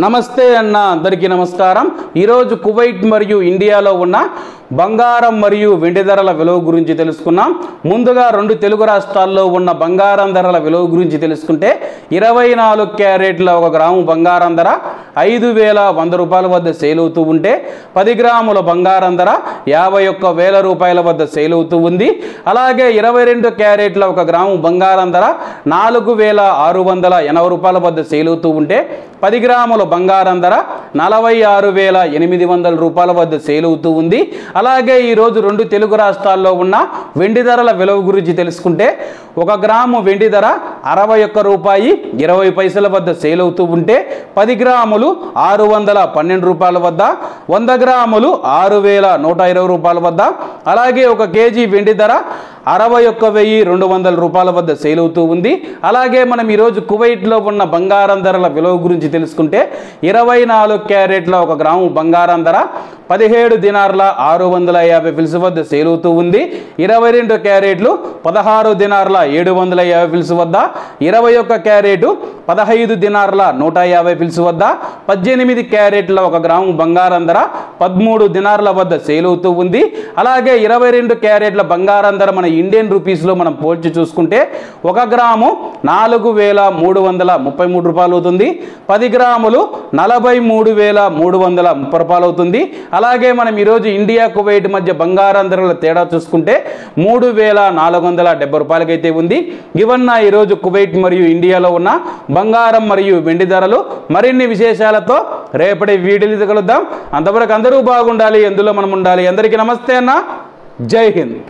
నమస్తే అన్న అందరికీ నమస్కారం. ఈరోజు కువైట్ మరియు ఇండియాలో ఉన్న బంగారం మరియు వెండి ధరల విలువ గురించి తెలుసుకున్నాం. ముందుగా రెండు తెలుగు రాష్ట్రాల్లో ఉన్న బంగారం ధరల విలువ గురించి తెలుసుకుంటే ఇరవై నాలుగు క్యారెట్ల ఒక గ్రాము బంగారం ధర ఐదు వేల వంద రూపాయల వద్ద సేల్ అవుతూ ఉంటే పది గ్రాముల బంగారం ధర యాభై ఒక్క వేల రూపాయల వద్ద సేల్ అవుతూ ఉంది. అలాగే ఇరవై రెండు క్యారెట్ల ఒక గ్రాము బంగారం ధర నాలుగు వేల ఆరు వందల ఎనభై రూపాయల వద్ద సేల్ అవుతూ ఉంటే పది గ్రాముల బంగారం ధర నలభై ఆరు వేల ఎనిమిది వందల రూపాయల వద్ద సేల్ అవుతూ ఉంది. అలాగే ఈరోజు రెండు తెలుగు రాష్ట్రాల్లో ఉన్న వెండి ధరల విలువ గురించి తెలుసుకుంటే ఒక గ్రాము వెండి ధర అరవై ఒక్క రూపాయి ఇరవై పైసల వద్ద సేల్ అవుతూ ఉంటే పది గ్రాములు ఆరు వందల పన్నెండు రూపాయల వద్ద వంద గ్రాములు ఆరు వేల నూట ఇరవై రూపాయల వద్ద అలాగే ఒక కేజీ వెండి ధర అరవై ఒక్క వెయ్యి రెండు వందల రూపాయల వద్ద సేల్ అవుతూ ఉంది. అలాగే మనం ఈరోజు కువైట్లో ఉన్న బంగారం ధరల విలువ గురించి తెలుసుకుంటే ఇరవై నాలుగు క్యారెట్ల ఒక గ్రాము బంగారం ధర పదిహేడు దినార్ల ఆరు వందల యాభై ఫిల్స్ వద్ద సేల్ అవుతూ ఉంది. ఇరవై రెండు క్యారెట్లు పదహారు దినార్ల ఏడు వందల యాభై ఫిల్స్ వద్ద ఇరవై ఒక్క క్యారెట్ పదహైదు దినార్ల నూట యాభై ఫిల్స్ వద్ద పద్దెనిమిది క్యారెట్ల ఒక గ్రాము బంగారం ధర పదమూడు దినార్ల వద్ద సేల్ అవుతూ ఉంది. అలాగే ఇరవై రెండు క్యారెట్ల బంగారం ధర మన ఇండియన్ రూపీస్లో మనం పోల్చి చూసుకుంటే ఒక గ్రాము నాలుగు వేల మూడు వందల ముప్పై మూడు రూపాయలు అవుతుంది. పది గ్రాములు నలభై మూడు వేల మూడు వందల ముప్పై రూపాయలు అవుతుంది. అలాగే మనం ఈరోజు ఇండియా కువైట్ మధ్య బంగారం ధరల తేడా చూసుకుంటే మూడు వేల నాలుగు వందల డెబ్బై రూపాయలకైతే ఉంది. ఇవన్న ఈరోజు కువైట్ మరియు ఇండియాలో ఉన్న బంగారం మరియు వెండి ధరలు మరిన్ని విశేషాలతో రేపటి వీడియోలు కలుద్దాం. అంతవరకు అందరూ బాగుండాలి ఎందులో మనం ఉండాలి? అందరికీ నమస్తే అన్న. జై హింద్.